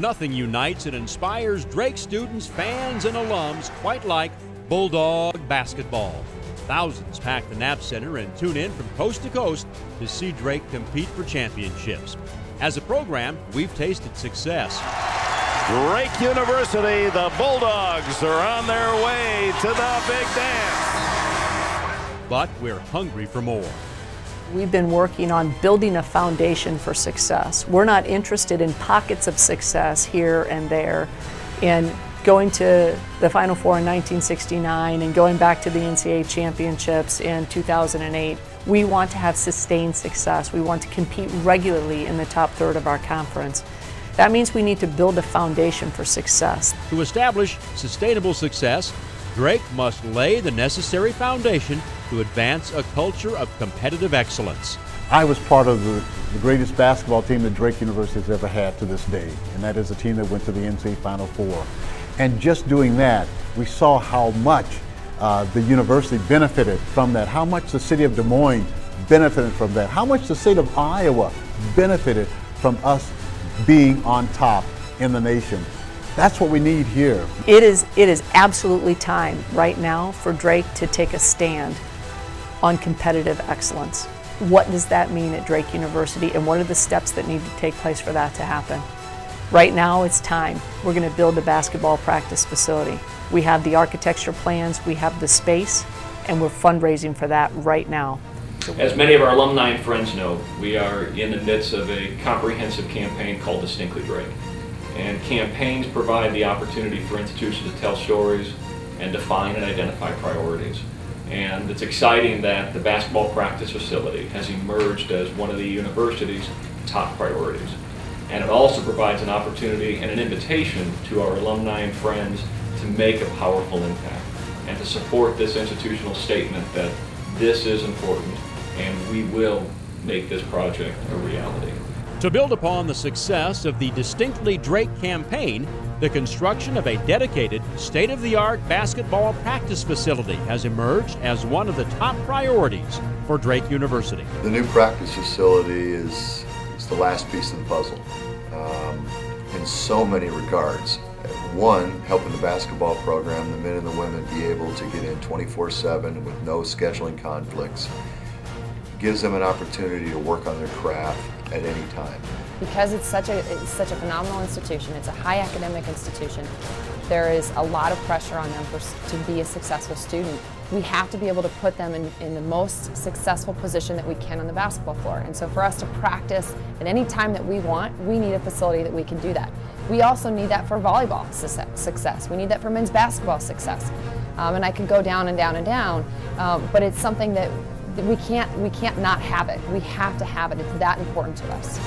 Nothing unites and inspires Drake students, fans, and alums quite like Bulldog basketball. Thousands pack the Knapp Center and tune in from coast to coast to see Drake compete for championships. As a program, we've tasted success. Drake University, the Bulldogs are on their way to the big dance. But we're hungry for more. We've been working on building a foundation for success. We're not interested in pockets of success here and there. And going to the Final Four in 1969 and going back to the NCAA championships in 2008, we want to have sustained success. We want to compete regularly in the top third of our conference. That means we need to build a foundation for success. To establish sustainable success, Drake must lay the necessary foundation to advance a culture of competitive excellence. I was part of the, the, greatest basketball team that Drake University has ever had to this day, and that is a team that went to the NCAA Final Four. And just doing that, we saw how much uh, the university benefited from that, how much the city of Des Moines benefited from that, how much the state of Iowa benefited from us being on top in the nation. That's what we need here. It is, it is absolutely time right now for Drake to take a stand on competitive excellence. What does that mean at Drake University and what are the steps that need to take place for that to happen? Right now it's time. We're going to build a basketball practice facility. We have the architecture plans, we have the space, and we're fundraising for that right now. As many of our alumni and friends know, we are in the midst of a comprehensive campaign called Distinctly Drake. And campaigns provide the opportunity for institutions to tell stories and define and identify priorities. And it's exciting that the basketball practice facility has emerged as one of the university's top priorities. And it also provides an opportunity and an invitation to our alumni and friends to make a powerful impact and to support this institutional statement that this is important and we will make this project a reality. To build upon the success of the Distinctly Drake campaign, the construction of a dedicated, state of the art basketball practice facility has emerged as one of the top priorities for Drake University. The new practice facility is, is the last piece of the puzzle um, in so many regards. One, helping the basketball program, the men and the women, be able to get in 24 7 with no scheduling conflicts gives them an opportunity to work on their craft at any time. Because it's such a, it's such a phenomenal institution, it's a high academic institution, there is a lot of pressure on them for, to be a successful student. We have to be able to put them in, in the most successful position that we can on the basketball floor. And so for us to practice at any time that we want, we need a facility that we can do that. We also need that for volleyball success. We need that for men's basketball success. Um, and I can go down and down and down, um, but it's something that we can't, we can't not have it. We have to have it. It's that important to us.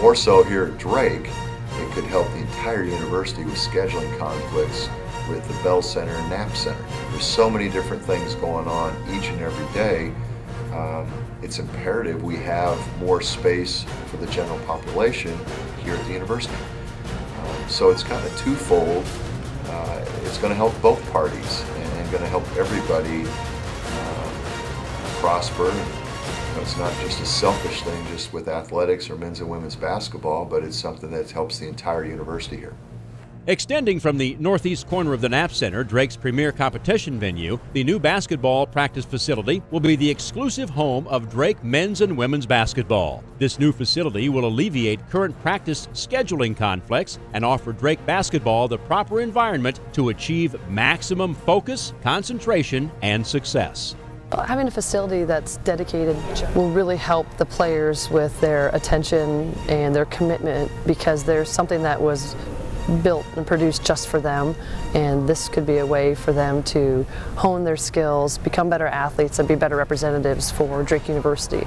More so here at Drake, it could help the entire university with scheduling conflicts with the Bell Center and Knapp Center. There's so many different things going on each and every day. Um, it's imperative we have more space for the general population here at the university. Um, so it's kind of twofold. Uh, it's going to help both parties and, and going to help everybody prosper. You know, it's not just a selfish thing just with athletics or men's and women's basketball, but it's something that helps the entire university here. Extending from the northeast corner of the Knapp Center, Drake's premier competition venue, the new basketball practice facility will be the exclusive home of Drake men's and women's basketball. This new facility will alleviate current practice scheduling conflicts and offer Drake basketball the proper environment to achieve maximum focus, concentration, and success. Having a facility that's dedicated will really help the players with their attention and their commitment because there's something that was built and produced just for them and this could be a way for them to hone their skills, become better athletes and be better representatives for Drake University.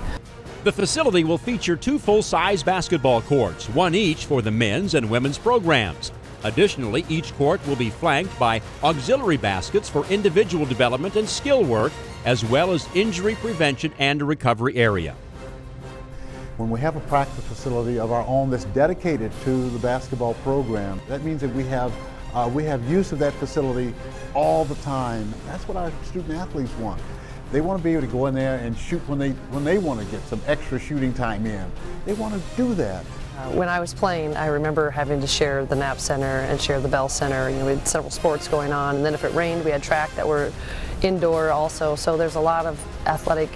The facility will feature two full-size basketball courts, one each for the men's and women's programs. Additionally, each court will be flanked by auxiliary baskets for individual development and skill work, as well as injury prevention and recovery area. When we have a practice facility of our own that's dedicated to the basketball program, that means that we have uh, we have use of that facility all the time. That's what our student athletes want. They want to be able to go in there and shoot when they when they want to get some extra shooting time in. They want to do that. Uh, when I was playing, I remember having to share the Knapp Center and share the Bell Center. You know, we had several sports going on, and then if it rained, we had track that were indoor also. So there's a lot of athletic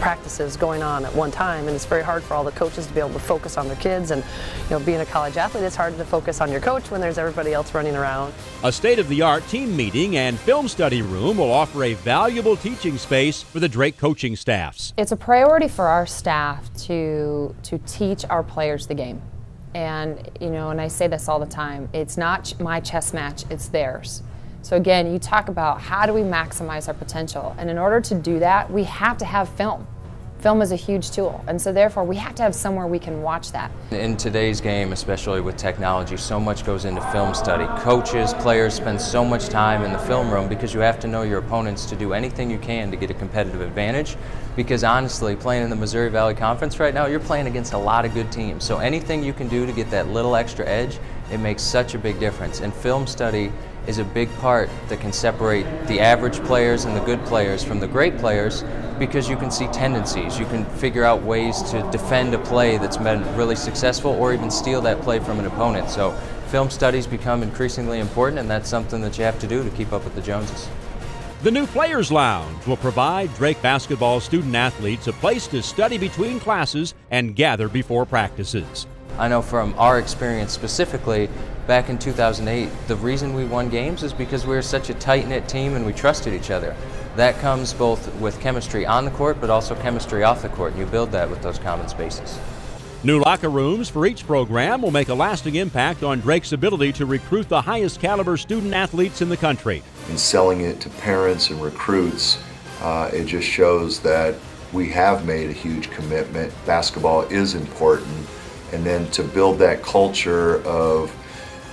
practices going on at one time and it's very hard for all the coaches to be able to focus on their kids and you know being a college athlete it's hard to focus on your coach when there's everybody else running around. A state-of-the-art team meeting and film study room will offer a valuable teaching space for the Drake coaching staffs. It's a priority for our staff to to teach our players the game. And you know, and I say this all the time, it's not my chess match, it's theirs. So again, you talk about how do we maximize our potential? And in order to do that, we have to have film. Film is a huge tool, and so therefore we have to have somewhere we can watch that. In today's game, especially with technology, so much goes into film study. Coaches, players spend so much time in the film room because you have to know your opponents to do anything you can to get a competitive advantage. Because honestly, playing in the Missouri Valley Conference right now, you're playing against a lot of good teams. So anything you can do to get that little extra edge, it makes such a big difference. And film study is a big part that can separate the average players and the good players from the great players because you can see tendencies. You can figure out ways to defend a play that's been really successful or even steal that play from an opponent. So film studies become increasingly important and that's something that you have to do to keep up with the Joneses. The new Players Lounge will provide Drake basketball student athletes a place to study between classes and gather before practices. I know from our experience specifically, back in 2008, the reason we won games is because we were such a tight-knit team and we trusted each other. That comes both with chemistry on the court, but also chemistry off the court. You build that with those common spaces. New locker rooms for each program will make a lasting impact on Drake's ability to recruit the highest caliber student athletes in the country. In selling it to parents and recruits, uh, it just shows that we have made a huge commitment. Basketball is important and then to build that culture of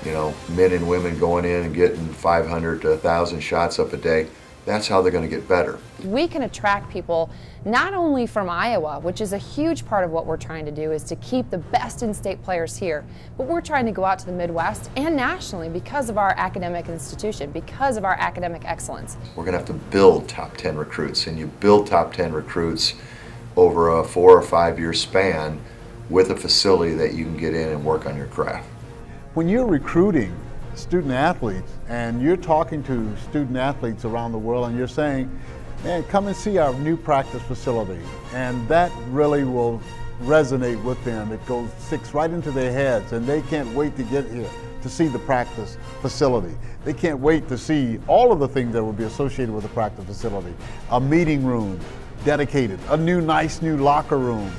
you know men and women going in and getting 500 to 1000 shots up a day that's how they're going to get better. We can attract people not only from iowa which is a huge part of what we're trying to do is to keep the best in-state players here but we're trying to go out to the midwest and nationally because of our academic institution because of our academic excellence. We're going to have to build top 10 recruits and you build top 10 recruits over a four or five year span with a facility that you can get in and work on your craft. When you're recruiting student athletes and you're talking to student athletes around the world and you're saying, man, come and see our new practice facility. And that really will resonate with them. It goes, sticks right into their heads and they can't wait to get here to see the practice facility. They can't wait to see all of the things that will be associated with the practice facility. A meeting room dedicated, a new nice new locker room,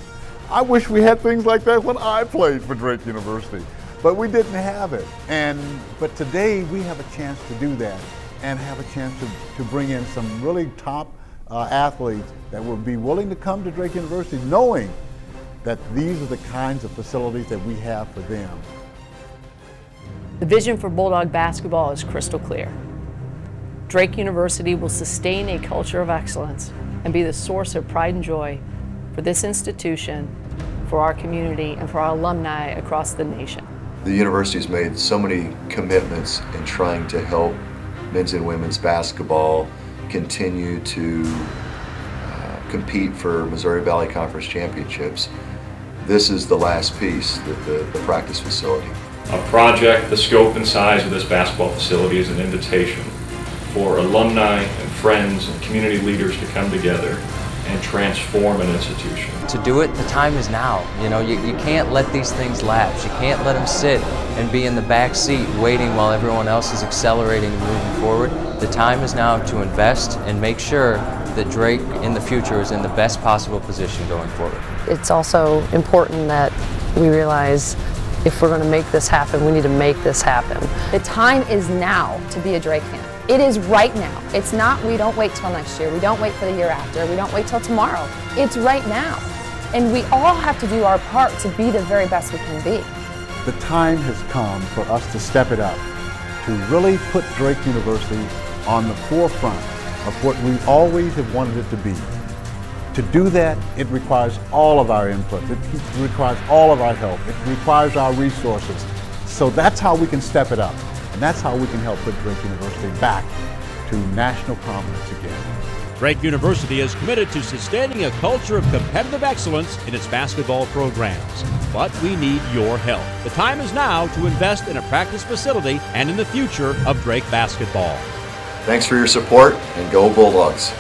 I wish we had things like that when I played for Drake University, but we didn't have it. And but today we have a chance to do that and have a chance to, to bring in some really top uh, athletes that will be willing to come to Drake University knowing that these are the kinds of facilities that we have for them. The vision for Bulldog basketball is crystal clear. Drake University will sustain a culture of excellence and be the source of pride and joy for this institution, for our community, and for our alumni across the nation. The university has made so many commitments in trying to help men's and women's basketball continue to uh, compete for Missouri Valley Conference championships. This is the last piece, the, the, the practice facility. A project, the scope and size of this basketball facility is an invitation for alumni and friends and community leaders to come together and transform an institution. To do it, the time is now. You know, you, you can't let these things lapse. You can't let them sit and be in the back seat waiting while everyone else is accelerating and moving forward. The time is now to invest and make sure that Drake in the future is in the best possible position going forward. It's also important that we realize if we're going to make this happen, we need to make this happen. The time is now to be a Drake fan. It is right now. It's not we don't wait till next year. We don't wait for the year after. We don't wait till tomorrow. It's right now. And we all have to do our part to be the very best we can be. The time has come for us to step it up, to really put Drake University on the forefront of what we always have wanted it to be. To do that, it requires all of our input. It requires all of our help. It requires our resources. So that's how we can step it up. And that's how we can help put Drake University back to national prominence again. Drake University is committed to sustaining a culture of competitive excellence in its basketball programs. But we need your help. The time is now to invest in a practice facility and in the future of Drake basketball. Thanks for your support and go Bulldogs.